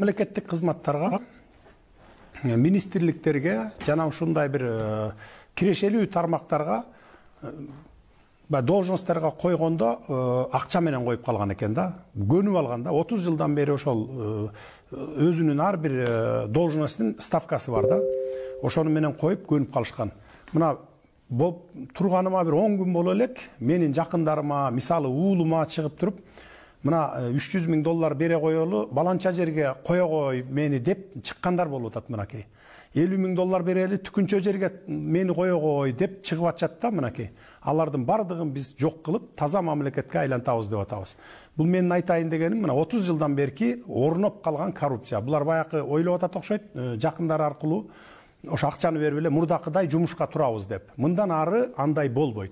мемлекеттик кызматтарга министрликтерге жана ушундай бир э, кирешелүү тармактарга э, баягы должностторго койгондо э, акча менен коюп калган экен да. Көнүп алган да отуз жылдан бери ошол өзүнүн ар бир должносттун ставкасы бар да. Ошону менен коюп көнүп калышкан мына болуп турганыма бир он күн боло элек менин жакындарыма мисалы уулума чыгып туруп мына үч жүз миң доллар бере коелу баланча жерге кое кой мени деп чыккандар болуп атат мынакей элүү миң доллар берели түкүнчө жерге мени кое кой деп чыгып атышат да мынакей алардын баардыгын биз жок кылып таза мамлекетке айлантабыз деп атабыз бул менин айтайын дегеним мына отуз жылдан берки орноп калган коррупция. Булар баягы ойлоп атат окшойт жакындары аркылуу ошо акчаны берип эле мурдакыдай жумушка турабыз деп. Мындан ары андай болбойт.